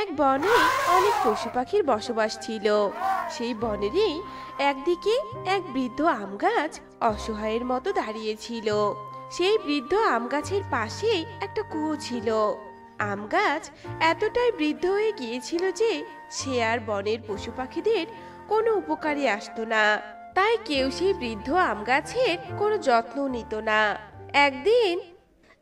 এক বনে অনেক পশু পাখির বসবাস ছিল। সেই বনেরই একদিকে এক বৃদ্ধ আম গাছ অসহায়ের মতো দাঁড়িয়েছিল সেই বৃদ্ধ আম গাছের পাশে একটা কুয়ো ছিল। আম গাছ এতটাই বৃদ্ধ হয়ে গিয়েছিল যে সে আর বনের পশু পাখিদের কোনো উপকারে আসতো না। তাই কেউ সেই বৃদ্ধ আম গাছের কোনো যত্ন নিত না। একদিন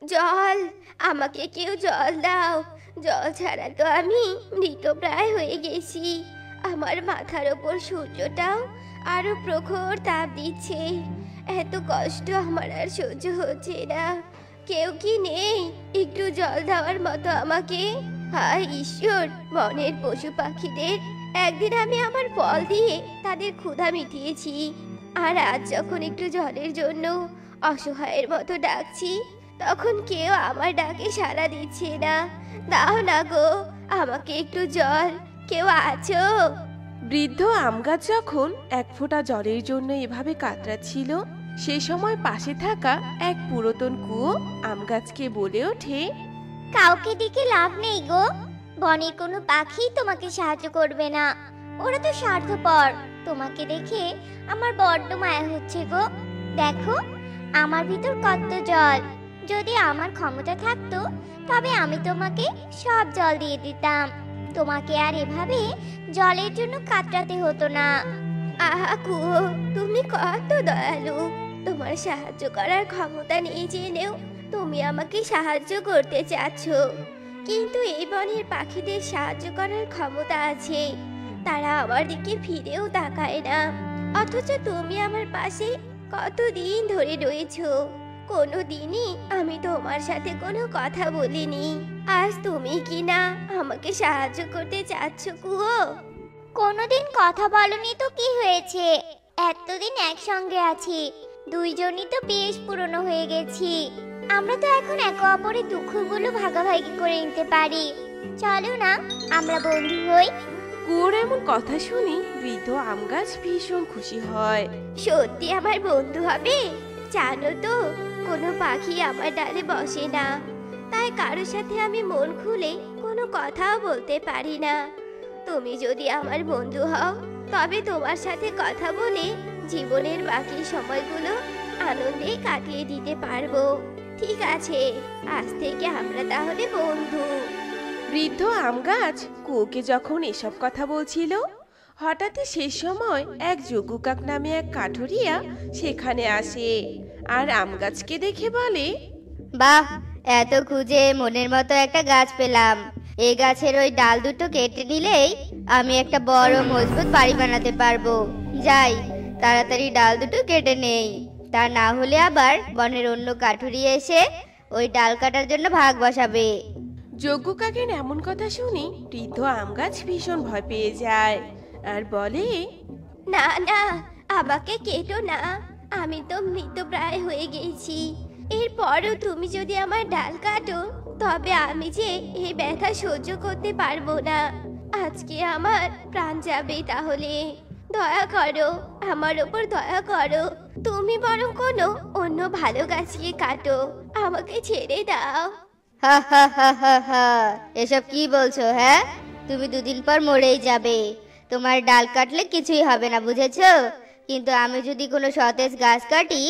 জল, আমাকে কেউ জল দাও। জল ছাড়া তো আমি মৃতপ্রায় হয়ে গেছি। আমার মাথার ওপর সূর্যটাও আরও প্রখর তাপ দিচ্ছে। এত কষ্ট আমার আর সহ্য হচ্ছে না। কেউ কি নেই? একটু জল দেওয়ার মতো আমাকে? হায় ঈশ্বর মনের পশু পাখিদের। একদিন আমি আমার ফল দিয়ে তাদের ক্ষুধা মিটিয়েছি। আর আজ যখন একটু জলের জন্য অসহায়ের মতো ডাকছি তখন কেউ আমার ডাকে সাড়া দিচ্ছে না। দাও না গো আমাকে একটু জল। কেউ আছো? বৃদ্ধ আম গাছ যখন এক ফোঁটা জলের জন্য এভাবে কাতরাচ্ছিল সে সময় পাশে থাকা এক পুরাতন কুয়ো আম গাছকে বলে ওঠে কাউকে ডেকে লাভ নেই গো। বনের কোনো পাখি তোমাকে সাহায্য করবে না। ওরা তো স্বার্থপর। তোমাকে দেখে আমার বড্ড মায়া হচ্ছে গো। দেখো আমার ভিতর কত জল। যদি আমার ক্ষমতা থাকতো, তবে আমি তোমাকে সব জল দিয়ে দিতাম। তোমাকে আর এভাবে জলের জন্য কাতরাতে হতো না। আহা তুমি কত দয়ালু। তোমার সাহায্য করার ক্ষমতা নেই জেনেও তুমি আমাকে সাহায্য করতে চাচ্ছ। কিন্তু এই বনের পাখিদের সাহায্য করার ক্ষমতা আছে। তারা আমার দিকে ফিরেও তাকায় না। অথচ তুমি আমার পাশে কতদিন ধরে রয়েছো। কোনো দিনই আমি তোমার সাথে কোনো কথা বলিনি। আজ তুমি কি না আমাকে সাহায্য করতে চাচ্ছ কুয়ো? কোনোদিন কথা বলনি তো কি হয়েছে? এতদিন একসঙ্গে আছি দুইজনই তো বেশ পুরনো হয়ে গেছি। আমরা তো এখন একে অপরের দুঃখগুলো ভাগাভাগি করে নিতে পারি। চলো না আমরা বন্ধু হই। কুয়োর এমন কথা শুনি বৃদ্ধ আম গাছ ভীষণ খুশি হয়। সত্যি আমার বন্ধু হবে? জানো তো কোনো পাখি আমার ডালে বসে না। তাই কারোর সাথে আমি মন খুলে কোনো কথাও বলতে পারি না। তুমি যদি আমার বন্ধু হও, তবে তোমার সাথে কথা বলে জীবনের বাকি সময়গুলো আনন্দে কাটিয়ে দিতে পারব। ঠিক আছে, আজ থেকে আমরা তাহলে বন্ধু। বৃদ্ধ আম গাছ কুয়োকে যখন এসব কথা বলছিল, হঠাৎই সেই সময় এক যজ্ঞকাক নামে এক কাঠুরিয়া সেখানে আসে। আর আম গাছকে দেখে বলে বাহ এত খুঁজে মনের মতো একটা গাছ পেলাম। এই গাছের ওই ডাল দুটো কেটে নিলেই আমি একটা বড় মজবুত বাড়ি বানাতে পারব। যাই তাড়াতাড়ি ডাল দুটো কেটে নেই। তা না হলে আবার বনের অন্য কাঠুরি এসে ওই ডাল কাটার জন্য ভাগ বসাবে। যজ্ঞ কাকের এমন কথা শুনি বৃদ্ধ আম গাছ ভীষণ ভয় পেয়ে যায় আর বলে না না আমাকে কেটো না। আমি তো মৃতপ্রায় হয়ে গেছি। এরপরও তুমি যদি আমার ডাল কাটো, তবে আমি যে এই ব্যথা সহ্য করতে পারব না। আজকে আমার প্রাণ যাবে তাহলে। দয়া করো, আমার ওপর দয়া করো। তুমি বরং কোনো অন্য ভালো গাছকে কাটো। আমাকে ছেড়ে দাও। হা হা হা হা হা। এসব কি বলছো হ্যাঁ? তুমি দুদিন পর মরেই যাবে। তোমার ডাল কাটলে কিছুই হবে না, বুঝেছ? কিন্তু আমি যদি কোনো সতেজ গাছ কাটি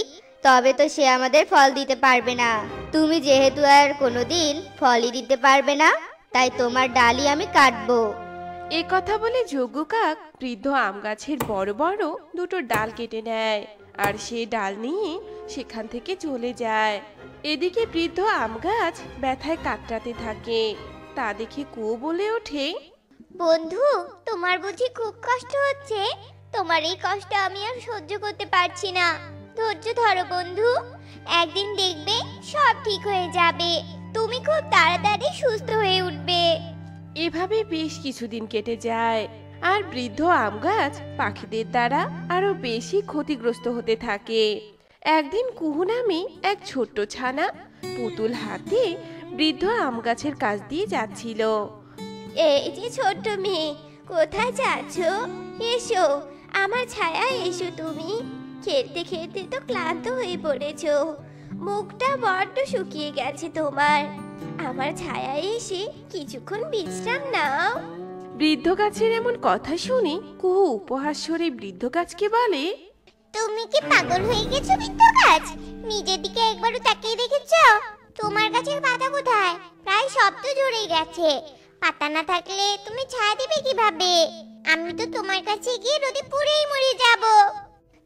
তবে তো সে আমাদের ফল দিতে পারবে না। তুমি যেহেতু আর কোনো দিন ফলই দিতে পারবে না তাই তোমার ডালই আমি কাটবো। এ কথা বলে যজ্ঞ কাক বৃদ্ধ আম গাছের বড় বড় দুটো ডাল কেটে নেয় আর সে ডাল নিয়ে সেখান থেকে চলে যায়। এদিকে বৃদ্ধ আম গাছ ব্যথায় কাতরাতে থাকে তা দেখে কুয়ো বলে ওঠে বন্ধু তোমার বুঝি খুব কষ্ট হচ্ছে? তোমার এই কষ্ট আমি আর সহ্য করতে পারছি না। ধৈর্য ধরো বন্ধু। একদিন দেখবে সব ঠিক হয়ে যাবে। তুমি খুব তাড়াতাড়ি সুস্থ হয়ে উঠবে। এভাবে বেশ কিছুদিন কেটে যায়। আর বৃদ্ধ আম গাছ পাখিদের দ্বারা আরও বেশি ক্ষতিগ্রস্ত হতে থাকে। একদিন কুহু নামে এক ছোট্ট ছানা পুতুল হাতে বৃদ্ধ আম গাছের কাছ দিয়ে যাচ্ছিল। এই যে ছোট্ট মেয়ে কোথায় যাচ্ছ? এসো আমার ছায়া এসো তুমি। খেলতে খেলতে তো ক্লান্ত হয়ে পড়েছ। মুখটা বড্ড শুকিয়ে গেছে তোমার। আমার ছায়ায় এসে কিছুক্ষণ বিশ্রাম নাও। বৃদ্ধ গাছের এমন কথা শুনে কুহু উপহাস স্বরে বৃদ্ধ গাছকে বলে তুমি কি পাগল হয়ে গেছো বৃদ্ধ গাছ? নিজের দিকে একবারও তাকিয়ে দেখেছ? তোমার গাছের পাতা কোথায়? প্রায় সব তো ঝরে গেছে। পাতা না থাকলে তুমি ছায়া দেবে কীভাবে? আমি তো তোমার কাছে গিয়ে রোদে পুড়েই মরে যাব।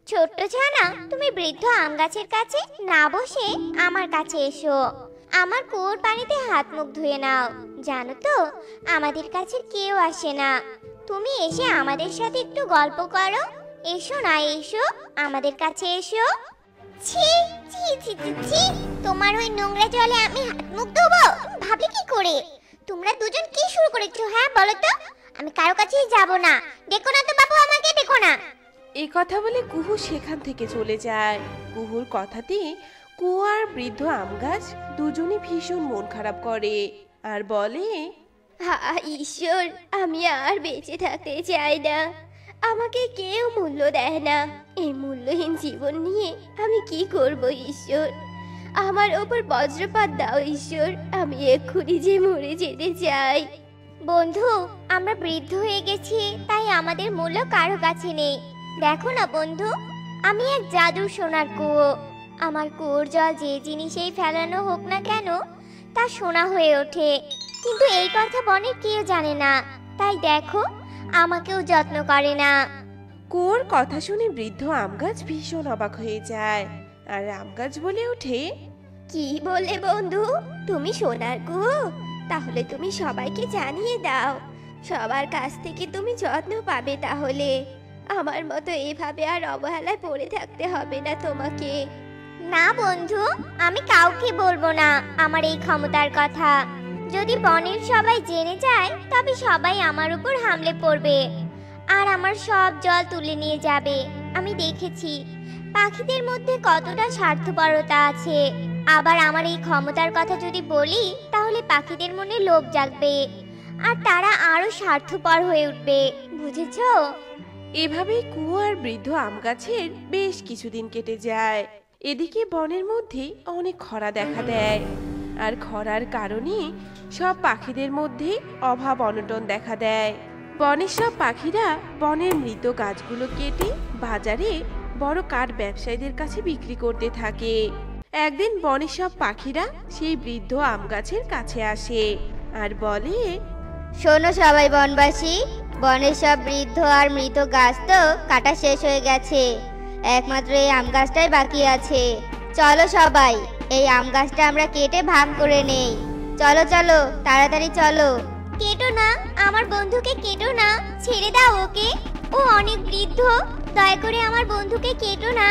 ছোট্ট ছানা, তুমি বৃদ্ধ আম গাছের কাছে না বসে আমার কাছে এসো। আমার কুয়োর পানিতে হাত মুখ ধুয়ে নাও। জানো তো, আমাদের কাছে কেউ আসে না। তুমি এসে আমাদের সাথে একটু গল্প করো। এসো না, এসো, আমাদের কাছে এসো। ছি ছি ছি ছি, তোমার ওই নোংরা জলে আমি হাত মুখ ধোবো? ভাবলে কি করে? তোমরা দুজন কি শুরু করেছ হ্যাঁ বলো তো? আমি কারও কাছেই যাব না। দেখো না তো বাবু আমাকে দেখো না। এই কথা বলে কুহু সেখান থেকে চলে যায়। কুহুর কথাতে কুহু আর বৃদ্ধ আম গাছ দুজনই ভীষণ মন খারাপ করে আর বলে হা ঈশ্বর আমি আর বেঁচে থাকতে চাই না। আমাকে কেউ মূল্য দেয় না। এই মূল্যহীন জীবন নিয়ে আমি কি করব ঈশ্বর? আমার ওপর বজ্রপাত দাও ঈশ্বর। আমি এক্ষুনি যে মরে যেতে চাই। বন্ধু আমরা বৃদ্ধ হয়ে গেছি তাই আমাদের মূল্য কারও কাছে নেই। দেখো না বন্ধু আমি এক জাদুর সোনার কুয়ো। আমার কুয়োর জল যে জিনিসেই ফেলানো হোক না কেন তা সোনা হয়ে ওঠে। কিন্তু এই কথা বনে কেউ জানে না। তাই দেখো আমাকেও যত্ন করে না। কুয়োর কথা শুনে বৃদ্ধ আম গাছ ভীষণ অবাক হয়ে যায়। আর আম গাছ বলে ওঠে কি বলে বন্ধু তুমি সোনার কুয়ো? তাহলে তুমি সবাইকে জানিয়ে দাও। সবার কাছ থেকে তুমি যত্ন পাবে তাহলে। আমার মতো এভাবে আর অবহেলায় পড়ে থাকতে হবে না তোমাকে। না বন্ধু, আমি কাউকে বলব না, আমার এই ক্ষমতার কথা। যদি বনের সবাই জেনে যায়, তবে সবাই আমার উপর হামলে পড়বে। আর আমার সব জল তুলে নিয়ে যাবে, আমি দেখেছি। পাখিদের মধ্যে কতটা স্বার্থপরতা আছে। আবার আমার এই ক্ষমতার কথা যদি বলি, তাহলে পাখিদের মনে লোভ জাগবে। আর তারা আরও স্বার্থপর হয়ে উঠবে, বুঝেছ? এভাবেই কুয়ো আর বৃদ্ধ আম গাছের বেশ কিছুদিন কেটে যায়। এদিকে বনের মধ্যে অনেক খরা দেখা দেয়। আর খরার কারণে সব পাখিদের মধ্যে অভাব অনটন দেখা দেয়। বনের সব পাখিরা বনের মৃত গাছগুলো কেটে বাজারে বড় কাঠ ব্যবসায়ীদের কাছে বিক্রি করতে থাকে। একদিন বনের সব পাখিরা সেই বৃদ্ধ আম গাছের কাছে আসে আর বলে শোনো সবাই বনবাসী বনের সব বৃদ্ধ আর মৃত গাছ তো কাটা শেষ হয়ে গেছে। একমাত্র এই আম গাছটাই বাকি আছে। চলো সবাই এই আম গাছটা আমরা কেটে ভাগ করে নেই। চলো চলো তাড়াতাড়ি চলো। কেটো না আমার বন্ধুকে কেটো না ছেড়ে দাও ওকে। ও অনেক বৃদ্ধ দয়া করে আমার বন্ধুকে কেটো না।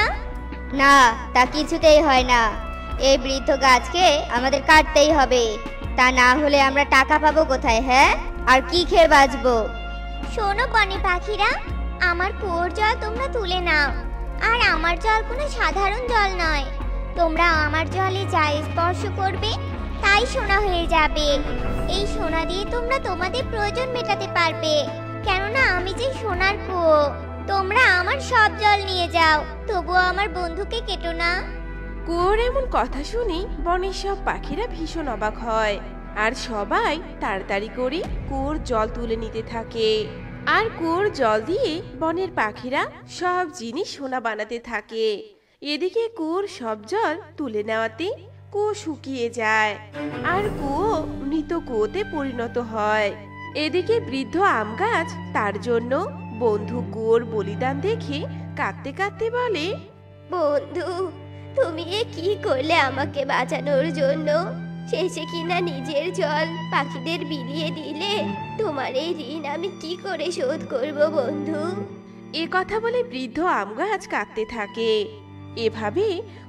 না, তা কিছুতেই হয় না। এই বৃদ্ধ গাছকে আমাদের কাটতেই হবে। তা না হলে আমরা টাকা পাবো কোথায় হ্যাঁ? আর কি খেয়ে বাঁচবো? শোনো বনে পাখিরা, আমার কুয়োর জল তোমরা তুলে নাও। আর আমার জল কোনো সাধারণ জল নয়। তোমরা আমার জলে যা স্পর্শ করবে, তাই সোনা হয়ে যাবে। এই সোনা দিয়ে তোমরা তোমাদের প্রয়োজন মেটাতে পারবে। কেননা আমি যে সোনার কুয়ো তোমরা আমার সব জল নিয়ে যাও। তবুও আমার বন্ধুকে কেটো না। কুয়োর এমন কথা শুনে বনের সব পাখিরা ভীষণ অবাক হয়। আর সবাই তাড়াতাড়ি করে কুয়োর জল তুলে নিতে থাকে। আর কুয়োর জল দিয়ে বনের পাখিরা সব জিনিস সোনা বানাতে থাকে। এদিকে কুয়োর সব জল তুলে নেওয়াতে কুয়ো শুকিয়ে যায়। আর কুয়ো মৃত কুয়োতে পরিণত হয়। এদিকে বৃদ্ধ আম গাছ তার জন্য বন্ধু কুয়োর বলিদান দেখে কাঁদতে কাঁদতে বলে বন্ধু তুমি এ কি করলে আমাকে বাঁচানোর জন্য? শেষে কিনা নিজের জল পাখিদের বিলিয়ে দিলে তোমার এই ঋণ আমি কি করে শোধ করব বন্ধু? এ কথা বলে বৃদ্ধ আম গাছ কাঁদতে থাকে। এভাবে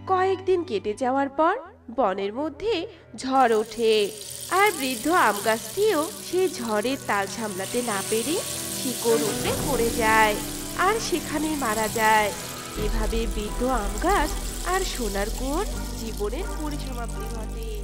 কয়েকদিন কেটে যাওয়ার পর বনের মধ্যে ঝড় ওঠে আর বৃদ্ধ আম গাছটিও সেই ঝড়ের তাল সামলাতে না পেরে শিকড় উপড়ে পড়ে যায়, আর সেখানে মারা যায়। এভাবে বৃদ্ধ আম গাছ আর সোনার কোন জীবনের পরিসমাপ্তি ঘটে।